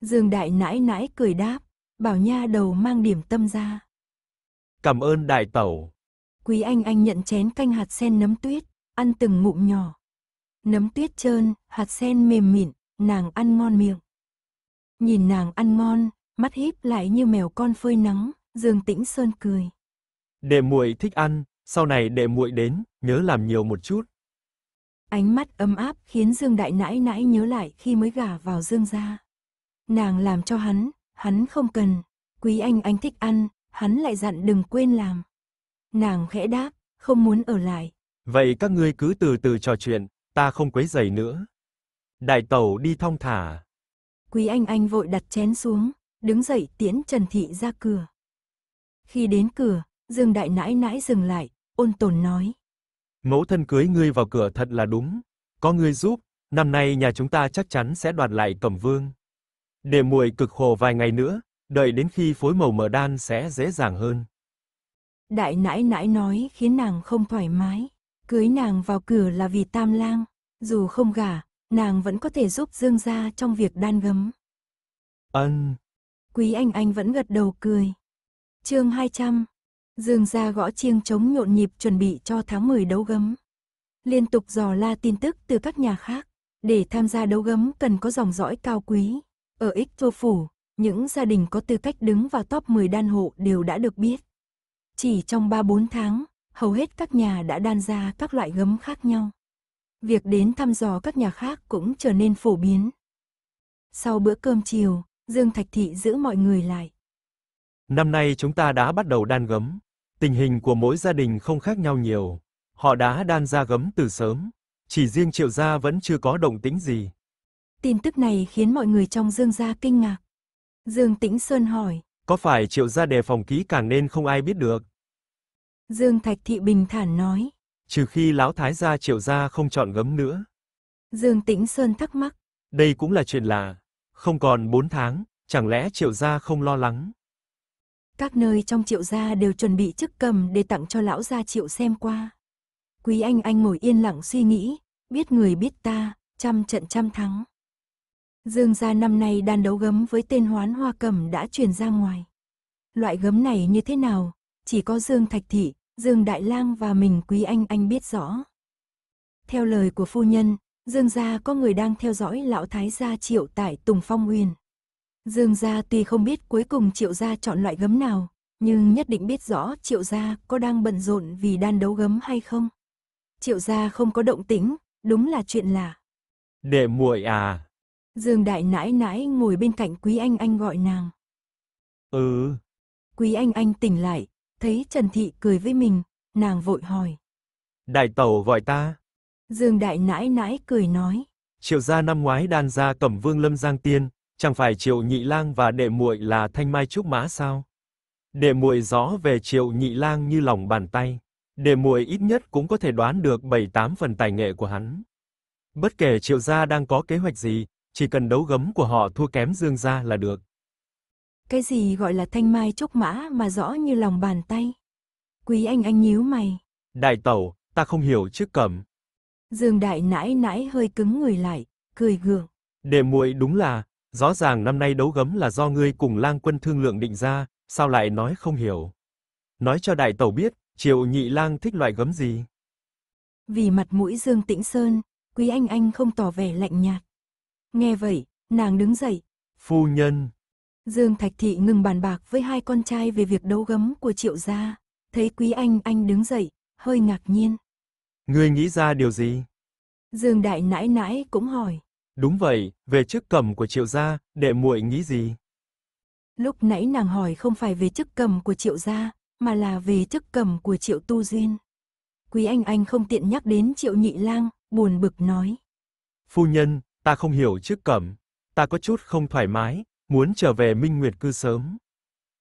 Dương Đại nãi nãi cười đáp, bảo nha đầu mang điểm tâm ra. Cảm ơn đại tẩu. Quý Anh Anh nhận chén canh hạt sen nấm tuyết, ăn từng ngụm nhỏ. Nấm tuyết trơn, hạt sen mềm mịn, nàng ăn ngon miệng. Nhìn nàng ăn ngon, mắt híp lại như mèo con phơi nắng, Dương Tĩnh Sơn cười. Đệ muội thích ăn, sau này đệ muội đến, nhớ làm nhiều một chút. Ánh mắt ấm áp khiến Dương Đại nãi nãi nhớ lại khi mới gả vào Dương gia. Nàng làm cho hắn, hắn không cần. Quý anh anh thích ăn, hắn lại dặn đừng quên làm. Nàng khẽ đáp, không muốn ở lại. Vậy các ngươi cứ từ từ trò chuyện, ta không quấy rầy nữa. Đại tẩu đi thong thả. Quý anh anh vội đặt chén xuống, đứng dậy tiễn Trần Thị ra cửa. Khi đến cửa, Dương Đại nãi nãi dừng lại, ôn tồn nói. Mẫu thân cưới ngươi vào cửa thật là đúng. Có ngươi giúp, năm nay nhà chúng ta chắc chắn sẽ đoạt lại cẩm vương. Để muội cực khổ vài ngày nữa, đợi đến khi phối màu mở đan sẽ dễ dàng hơn. Đại nãi nãi nói khiến nàng không thoải mái. Cưới nàng vào cửa là vì tam lang. Dù không gả, nàng vẫn có thể giúp Dương gia trong việc đan gấm. Ân. Quý Anh Anh vẫn gật đầu cười. chương 200. Dương gia gõ chiêng chống nhộn nhịp chuẩn bị cho tháng 10 đấu gấm. Liên tục dò la tin tức từ các nhà khác. Để tham gia đấu gấm cần có dòng dõi cao quý. Ở Ích Thô Phủ, những gia đình có tư cách đứng vào top 10 đan hộ đều đã được biết. Chỉ trong 3-4 tháng, hầu hết các nhà đã đan ra các loại gấm khác nhau. Việc đến thăm dò các nhà khác cũng trở nên phổ biến. Sau bữa cơm chiều, Dương Thạch Thị giữ mọi người lại. Năm nay chúng ta đã bắt đầu đan gấm. Tình hình của mỗi gia đình không khác nhau nhiều. Họ đã đan ra gấm từ sớm. Chỉ riêng triệu gia vẫn chưa có động tĩnh gì. Tin tức này khiến mọi người trong Dương gia kinh ngạc. Dương Tĩnh Sơn hỏi. Có phải triệu gia đề phòng kỹ càng nên không ai biết được? Dương Thạch Thị bình thản nói. Trừ khi lão thái gia triệu gia không chọn gấm nữa. Dương Tĩnh Sơn thắc mắc. Đây cũng là chuyện lạ. Không còn 4 tháng, chẳng lẽ triệu gia không lo lắng? Các nơi trong triệu gia đều chuẩn bị chức cầm để tặng cho lão gia triệu xem qua. Quý anh anh ngồi yên lặng suy nghĩ, biết người biết ta, trăm trận trăm thắng. Dương gia năm nay đàn đấu gấm với tên hoán hoa cầm đã truyền ra ngoài. Loại gấm này như thế nào, chỉ có Dương Thạch Thị, Dương Đại Lang và mình Quý Anh Anh biết rõ. Theo lời của phu nhân, Dương gia có người đang theo dõi lão thái gia Triệu tại Tùng Phong Huyền. Dương gia tuy không biết cuối cùng Triệu gia chọn loại gấm nào, nhưng nhất định biết rõ Triệu gia có đang bận rộn vì đan đấu gấm hay không. Triệu gia không có động tĩnh, đúng là chuyện lạ. Đệ muội à. Dương đại nãi nãi ngồi bên cạnh Quý Anh Anh gọi nàng. Ừ. Quý Anh Anh tỉnh lại, thấy Trần Thị cười với mình, nàng vội hỏi. Đại tẩu gọi ta. Dương đại nãi nãi cười nói. Triệu gia năm ngoái đan ra cẩm vương lâm giang tiên, chẳng phải triệu nhị lang và đệ muội là thanh mai trúc mã sao? Đệ muội rõ về triệu nhị lang như lòng bàn tay. Đệ muội ít nhất cũng có thể đoán được 7-8 phần tài nghệ của hắn. Bất kể triệu gia đang có kế hoạch gì, chỉ cần đấu gấm của họ thua kém dương gia là được. Cái gì gọi là thanh mai trúc mã mà rõ như lòng bàn tay? Quý anh anh nhíu mày. Đại tẩu, ta không hiểu trước cẩm. Dương đại nãi nãi hơi cứng người lại, cười gượng. Đệ muội đúng là, Rõ ràng năm nay đấu gấm là do ngươi cùng lang quân thương lượng định ra, sao lại nói không hiểu. Nói cho đại tẩu biết, triệu nhị lang thích loại gấm gì. Vì mặt mũi Dương Tĩnh Sơn, Quý Anh Anh không tỏ vẻ lạnh nhạt. Nghe vậy, nàng đứng dậy. Phu nhân. Dương Thạch Thị ngừng bàn bạc với hai con trai về việc đấu gấm của triệu gia. Thấy Quý Anh Anh đứng dậy, hơi ngạc nhiên. Ngươi nghĩ ra điều gì? Dương Đại nãi nãi cũng hỏi. Đúng vậy, về chức cầm của triệu gia, đệ muội nghĩ gì? Lúc nãy nàng hỏi không phải về chức cầm của triệu gia, mà là về chức cầm của triệu tu duyên. Quý Anh Anh không tiện nhắc đến triệu nhị lang, buồn bực nói. Phu nhân, ta không hiểu chức cẩm, ta có chút không thoải mái, muốn trở về Minh Nguyệt cư sớm.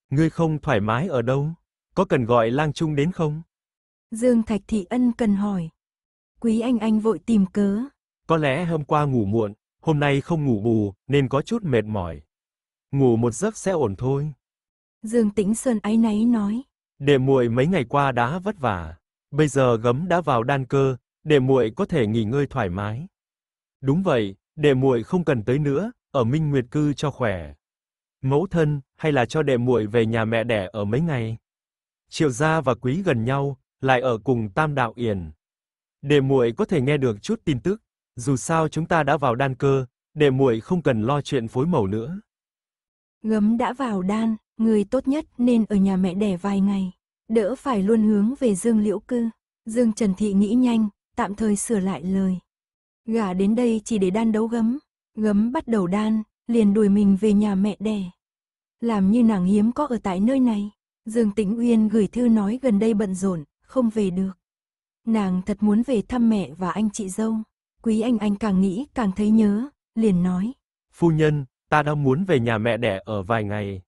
Ngươi không thoải mái ở đâu? Có cần gọi lang trung đến không? Dương Thạch Thị ân cần hỏi. Quý Anh Anh vội tìm cớ. Có lẽ hôm qua ngủ muộn, hôm nay không ngủ bù, nên có chút mệt mỏi. Ngủ một giấc sẽ ổn thôi. Dương Tĩnh Sơn áy náy nói. Đệ muội mấy ngày qua đã vất vả, bây giờ gấm đã vào đan cơ, đệ muội có thể nghỉ ngơi thoải mái. Đúng vậy, đệ muội không cần tới nữa, ở Minh Nguyệt cư cho khỏe. Mẫu thân, hay là cho đệ muội về nhà mẹ đẻ ở mấy ngày. Triệu gia và Quý gần nhau, lại ở cùng Tam Đạo Yển. Để muội có thể nghe được chút tin tức, dù sao chúng ta đã vào đan cơ, để muội không cần lo chuyện phối màu nữa. Gấm đã vào đan, người tốt nhất nên ở nhà mẹ đẻ vài ngày, đỡ phải luôn hướng về Dương Liễu cư. Dương Trần Thị nghĩ nhanh, tạm thời sửa lại lời. Gả đến đây chỉ để đan đấu gấm, gấm bắt đầu đan, liền đuổi mình về nhà mẹ đẻ. Làm như nàng hiếm có ở tại nơi này, Dương Tĩnh Uyên gửi thư nói gần đây bận rộn, không về được. Nàng thật muốn về thăm mẹ và anh chị dâu. Quý anh anh càng nghĩ càng thấy nhớ, liền nói. Phu nhân, ta đang muốn về nhà mẹ đẻ ở vài ngày.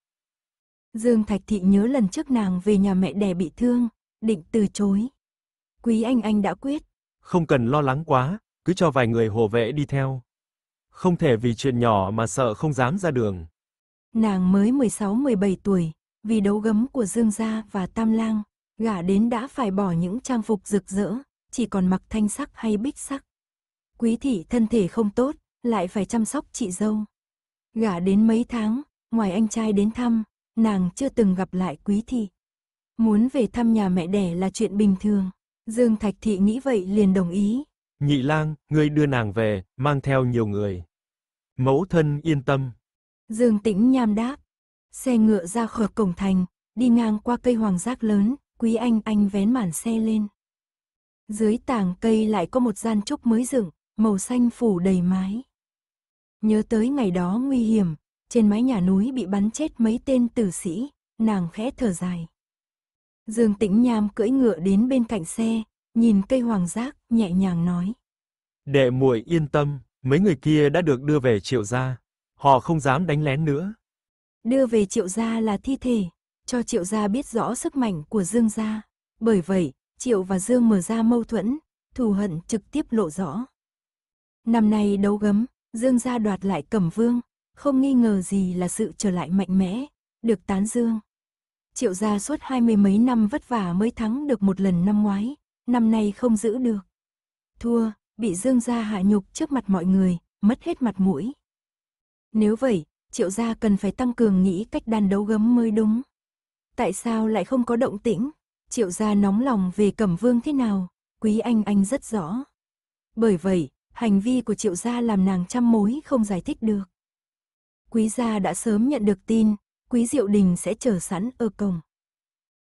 Dương Thạch Thị nhớ lần trước nàng về nhà mẹ đẻ bị thương, định từ chối. Quý anh anh đã quyết. Không cần lo lắng quá, cứ cho vài người hộ vệ đi theo. Không thể vì chuyện nhỏ mà sợ không dám ra đường. Nàng mới 16-17 tuổi, vì đấu gấm của Dương Gia và Tam Lang, gả đến đã phải bỏ những trang phục rực rỡ, chỉ còn mặc thanh sắc hay bích sắc. Quý thị thân thể không tốt, lại phải chăm sóc chị dâu. Gả đến mấy tháng, ngoài anh trai đến thăm, nàng chưa từng gặp lại quý thị. Muốn về thăm nhà mẹ đẻ là chuyện bình thường. Dương Thạch Thị nghĩ vậy liền đồng ý. Nhị lang, ngươi đưa nàng về, mang theo nhiều người. Mẫu thân yên tâm. Dương Tĩnh nham đáp. Xe ngựa ra khỏi cổng thành, đi ngang qua cây hoàng giác lớn, quý anh anh vén màn xe lên. Dưới tảng cây lại có một gian trúc mới dựng, màu xanh phủ đầy mái. Nhớ tới ngày đó nguy hiểm, trên mái nhà núi bị bắn chết mấy tên tử sĩ, nàng khẽ thở dài. Dương Tĩnh Nham cưỡi ngựa đến bên cạnh xe, nhìn cây hoàng giác, nhẹ nhàng nói. Đệ muội yên tâm, mấy người kia đã được đưa về triệu gia. Họ không dám đánh lén nữa. Đưa về triệu gia là thi thể, cho triệu gia biết rõ sức mạnh của Dương gia. Bởi vậy, triệu và Dương mở ra mâu thuẫn, thù hận trực tiếp lộ rõ. Năm nay đấu gấm, Dương gia đoạt lại cẩm vương, không nghi ngờ gì là sự trở lại mạnh mẽ, được tán dương. Triệu gia suốt hai mươi mấy năm vất vả mới thắng được một lần năm ngoái, năm nay không giữ được. Thua, bị Dương gia hạ nhục trước mặt mọi người, mất hết mặt mũi. Nếu vậy, triệu gia cần phải tăng cường nghĩ cách đàn đấu gấm mới đúng. Tại sao lại không có động tĩnh? Triệu gia nóng lòng về Cẩm Vương thế nào, Quý Anh Anh rất rõ. Bởi vậy, hành vi của triệu gia làm nàng trăm mối không giải thích được. Quý gia đã sớm nhận được tin, Quý Diệu Đình sẽ chờ sẵn ở cổng.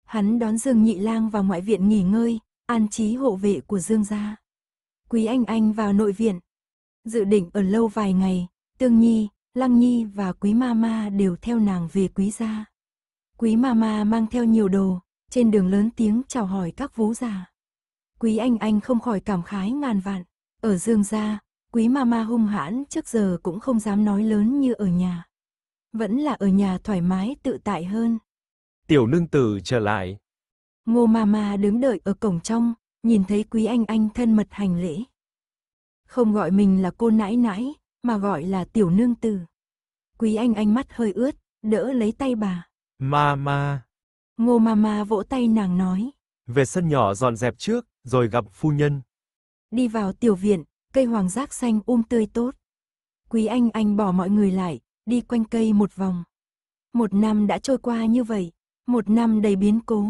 Hắn đón Dương Nhị Lang vào ngoại viện nghỉ ngơi, an trí hộ vệ của Dương gia. Quý Anh Anh vào nội viện. Dự định ở lâu vài ngày, Tương Nhi, Lăng Nhi và Quý Mama đều theo nàng về Quý gia. Quý Mama mang theo nhiều đồ, trên đường lớn tiếng chào hỏi các vú già. Quý Anh Anh không khỏi cảm khái ngàn vạn. Ở Dương gia, Quý Mama hung hãn trước giờ cũng không dám nói lớn như ở nhà. Vẫn là ở nhà thoải mái tự tại hơn. Tiểu nương tử trở lại. Ngô Mama đứng đợi ở cổng trong, nhìn thấy Quý Anh Anh thân mật hành lễ. Không gọi mình là cô nãi nãi, mà gọi là tiểu nương tử. Quý Anh Anh mắt hơi ướt, đỡ lấy tay bà. Mama. Ngô Mama vỗ tay nàng nói. Về sân nhỏ dọn dẹp trước, rồi gặp phu nhân. Đi vào tiểu viện, cây hoàng giác xanh um tươi tốt. Quý Anh Anh bỏ mọi người lại, đi quanh cây một vòng. Một năm đã trôi qua như vậy, một năm đầy biến cố.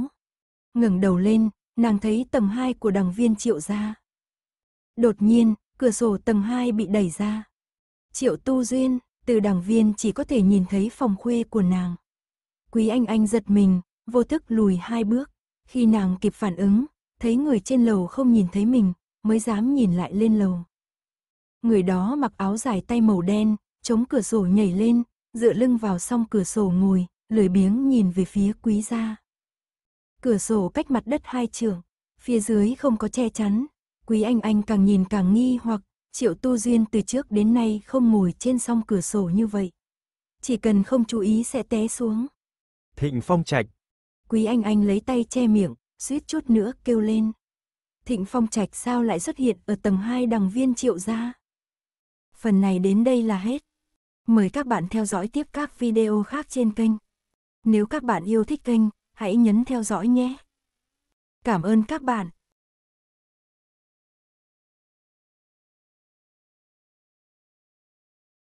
ngẩng đầu lên, nàng thấy tầng 2 của đằng viên triệu gia. Đột nhiên, cửa sổ tầng 2 bị đẩy ra. Triệu tu duyên, từ đằng viên chỉ có thể nhìn thấy phòng khuê của nàng. Quý anh anh giật mình, vô thức lùi hai bước. Khi nàng kịp phản ứng, thấy người trên lầu không nhìn thấy mình, mới dám nhìn lại lên lầu. Người đó mặc áo dài tay màu đen, chống cửa sổ nhảy lên, dựa lưng vào song cửa sổ ngồi, lười biếng nhìn về phía quý gia. Cửa sổ cách mặt đất hai trường, phía dưới không có che chắn. Quý anh anh càng nhìn càng nghi hoặc, triệu tu duyên từ trước đến nay không ngồi trên song cửa sổ như vậy. Chỉ cần không chú ý sẽ té xuống. Thịnh Phong Trạch. Quý anh anh lấy tay che miệng, suýt chút nữa kêu lên. Thịnh Phong Trạch sao lại xuất hiện ở tầng 2 đằng viên triệu gia? Phần này đến đây là hết. Mời các bạn theo dõi tiếp các video khác trên kênh. Nếu các bạn yêu thích kênh, hãy nhấn theo dõi nhé. Cảm ơn các bạn.